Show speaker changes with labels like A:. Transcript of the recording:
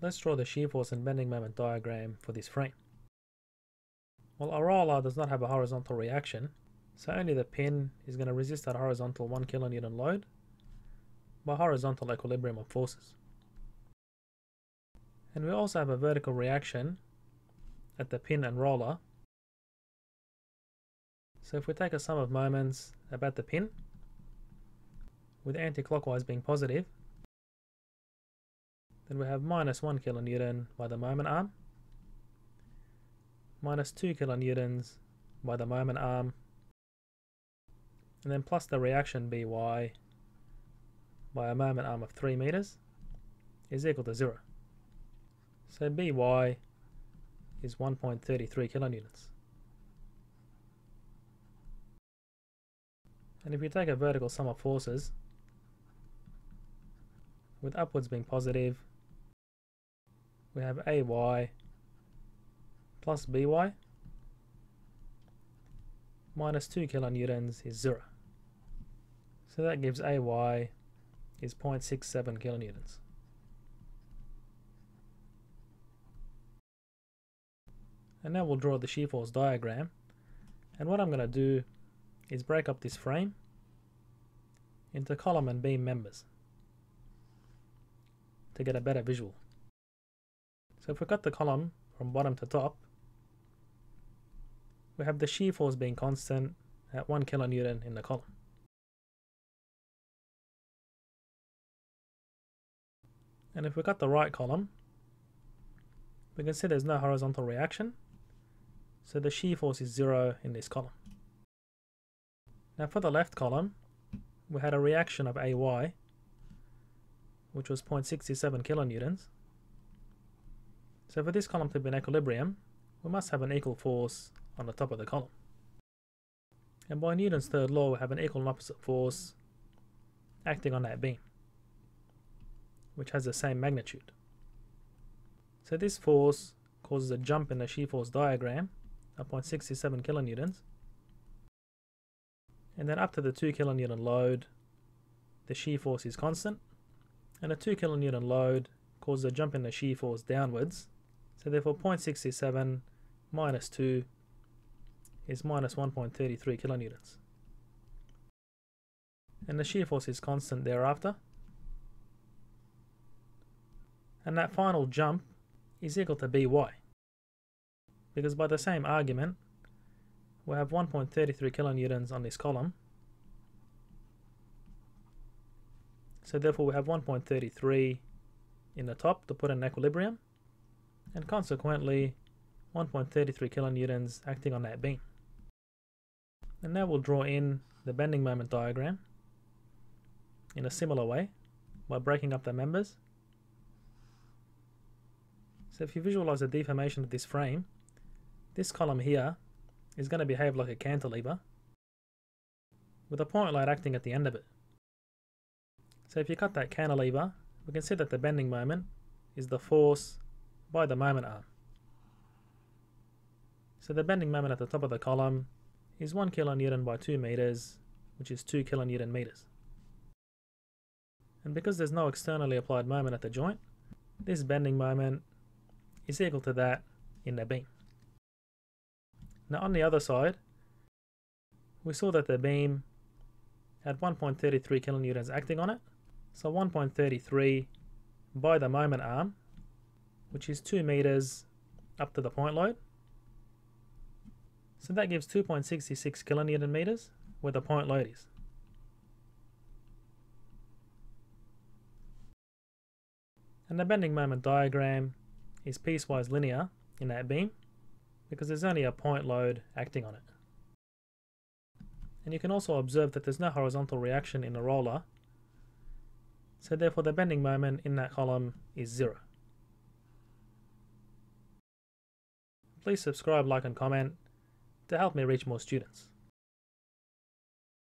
A: Let's draw the shear force and bending moment diagram for this frame. Well, a roller does not have a horizontal reaction, so only the pin is going to resist that horizontal 1 kilonewton load by horizontal equilibrium of forces. And we also have a vertical reaction at the pin and roller. So if we take a sum of moments about the pin, with anti-clockwise being positive, then we have minus 1 kilonewton by the moment arm, minus 2 kilonewtons by the moment arm, and then plus the reaction By by a moment arm of 3 meters is equal to 0. So By is 1.33 kilonewtons. And if you take a vertical sum of forces, with upwards being positive, we have AY plus BY minus 2 kilonewtons is 0. So that gives AY is 0.67 kilonewtons. And now we'll draw the shear force diagram. And what I'm going to do is break up this frame into column and beam members to get a better visual. So if we cut the column from bottom to top, we have the shear force being constant at 1 kilonewton in the column. And if we cut the right column, we can see there's no horizontal reaction, so the shear force is zero in this column. Now for the left column, we had a reaction of AY, which was 0.67 kilonewtons. So for this column to be in equilibrium, we must have an equal force on the top of the column. And by Newton's third law, we have an equal and opposite force acting on that beam, which has the same magnitude. So this force causes a jump in the shear force diagram of 0.67 kilonewtons. And then up to the 2 kilonewton load, the shear force is constant. And a 2 kilonewton load causes a jump in the shear force downwards. So therefore 0.67 minus 2 is minus 1.33 kilonewtons. And the shear force is constant thereafter. And that final jump is equal to By. Because by the same argument, we have 1.33 kilonewtons on this column. So therefore we have 1.33 in the top to put in equilibrium, and consequently 1.33 kilonewtons acting on that beam. And now we'll draw in the bending moment diagram in a similar way by breaking up the members. So if you visualize the deformation of this frame, this column here is going to behave like a cantilever with a point load acting at the end of it. So if you cut that cantilever, we can see that the bending moment is the force by the moment arm. So the bending moment at the top of the column is 1 kilonewton by 2 meters, which is 2 kilonewton meters. And because there's no externally applied moment at the joint, this bending moment is equal to that in the beam. Now on the other side, we saw that the beam had 1.33 kilonewtons acting on it, so 1.33 by the moment arm, which is 2 meters up to the point load, so that gives 2.66 kilonewton meters where the point load is. And the bending moment diagram is piecewise linear in that beam because there's only a point load acting on it. And you can also observe that there's no horizontal reaction in the roller, so therefore the bending moment in that column is zero. Please subscribe, like and comment to help me reach more students.